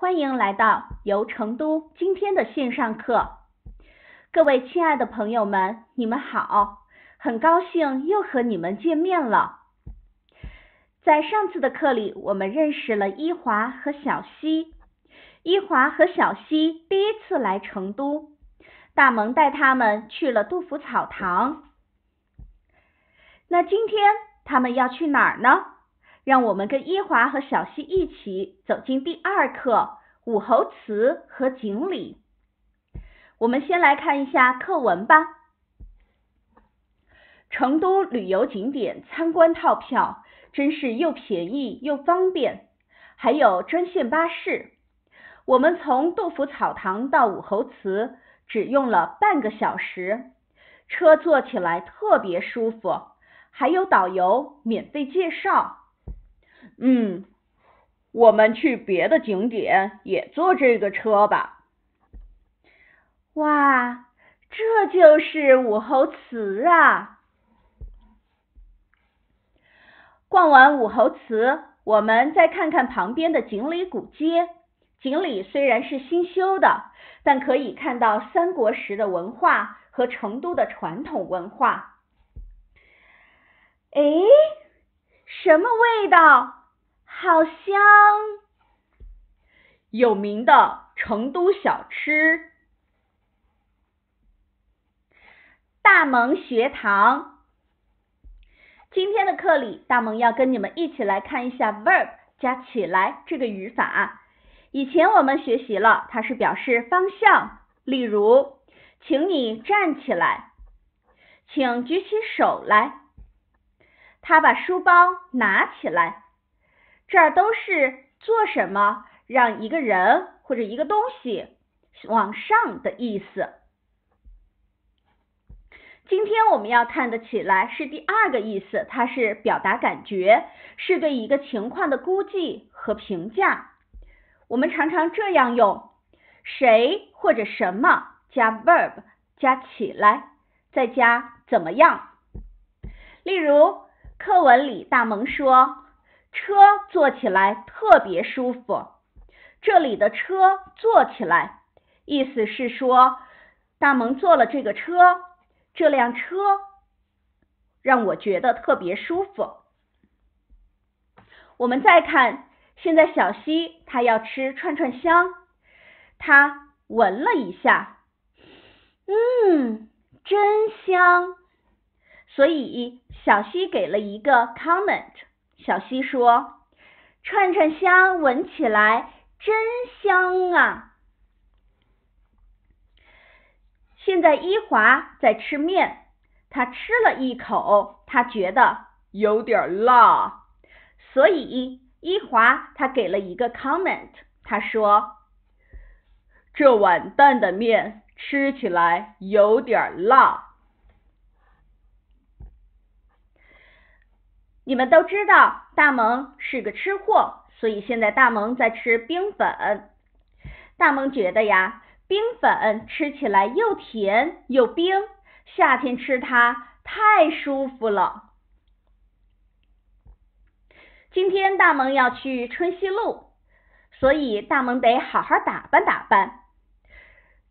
欢迎来到游成都今天的线上课。各位亲爱的朋友们，你们好，很高兴又和你们见面了。在上次的课里，我们认识了一华和小西。一华和小西第一次来成都，大萌带他们去了杜甫草堂。那今天他们要去哪儿呢？让我们跟一华和小溪一起走进第二课《武侯祠和锦鲤》。我们先来看一下课文吧。成都旅游景点参观套票真是又便宜又方便，还有专线巴士。我们从杜甫草堂到武侯祠只用了半个小时，车坐起来特别舒服，还有导游免费介绍。嗯，我们去别的景点也坐这个车吧。哇，这就是武侯祠啊！逛完武侯祠，我们再看看旁边的锦里古街。锦里虽然是新修的，但可以看到三国时的文化和成都的传统文化。哎，什么味道？好香！有名的成都小吃——大萌学堂。今天的课里，大萌要跟你们一起来看一下 verb 加起来这个语法。以前我们学习了，它是表示方向，例如，请你站起来，请举起手来，他把书包拿起来。这儿都是做什么让一个人或者一个东西往上的意思。今天我们要看的起来是第二个意思，它是表达感觉，是对一个情况的估计和评价。我们常常这样用：谁或者什么加 verb 加起来，再加怎么样。例如课文里大萌说。车坐起来特别舒服。这里的车坐起来，意思是说大萌坐了这个车，这辆车让我觉得特别舒服。我们再看，现在小溪他要吃串串香，他闻了一下，嗯，真香。所以小溪给了一个 comment。小溪说：“串串香闻起来真香啊！”现在一华在吃面，他吃了一口，他觉得有点辣，所以一华他给了一个 comment，他说：“这碗担担面吃起来有点辣。”你们都知道大萌是个吃货，所以现在大萌在吃冰粉。大萌觉得呀，冰粉吃起来又甜又冰，夏天吃它太舒服了。今天大萌要去春熙路，所以大萌得好好打扮打扮。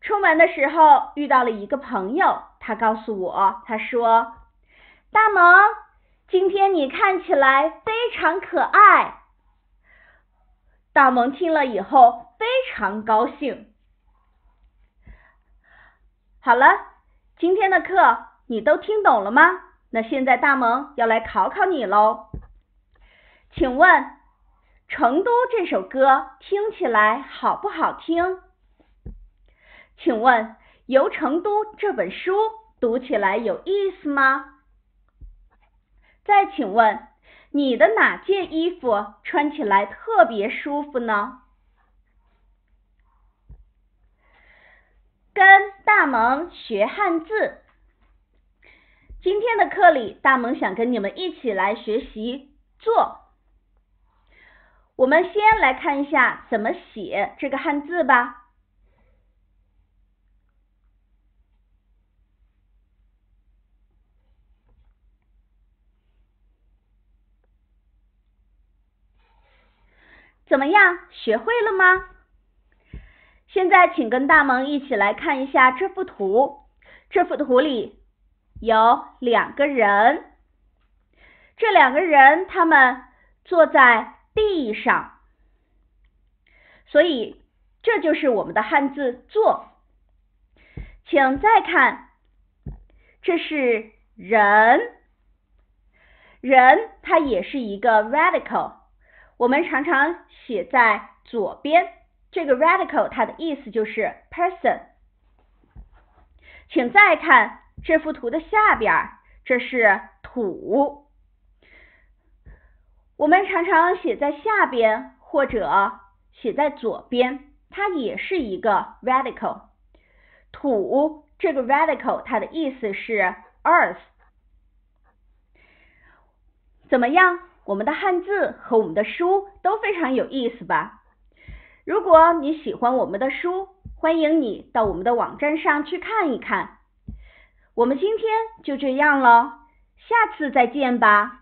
出门的时候遇到了一个朋友，他告诉我，他说：“大萌。”今天你看起来非常可爱。大萌听了以后非常高兴。好了，今天的课你都听懂了吗？那现在大萌要来考考你喽。请问《成都》这首歌听起来好不好听？请问《游成都》这本书读起来有意思吗？再请问，你的哪件衣服穿起来特别舒服呢？跟大萌学汉字。今天的课里，大萌想跟你们一起来学习做。我们先来看一下怎么写这个汉字吧。怎么样，学会了吗？现在，请跟大萌一起来看一下这幅图。这幅图里有两个人，这两个人他们坐在地上，所以这就是我们的汉字“坐”。请再看，这是人，人它也是一个 radical，我们常常写在左边。这个 radical 它的意思就是 person。请再看这幅图的下边，这是土。我们常常写在下边或者写在左边，它也是一个 radical。土这个 radical 它的意思是 earth。怎么样？我们的汉字和我们的书都非常有意思吧？如果你喜欢我们的书，欢迎你到我们的网站上去看一看。我们今天就这样了，下次再见吧。